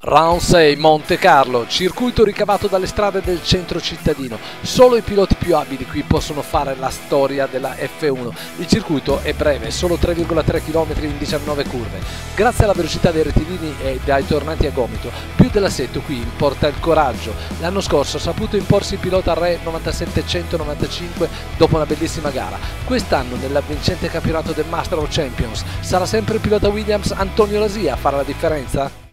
Round 6 Monte Carlo, circuito ricavato dalle strade del centro cittadino. Solo i piloti più abili qui possono fare la storia della F1. Il circuito è breve, solo 3,3 km in 19 curve. Grazie alla velocità dei rettilini e dai tornanti a gomito, più dell'assetto qui importa il coraggio. L'anno scorso ha saputo imporsi il pilota Re 9795 dopo una bellissima gara. Quest'anno nell'avvincente campionato del Master of Champions sarà sempre il pilota Williams Antonio Lasia a fare la differenza?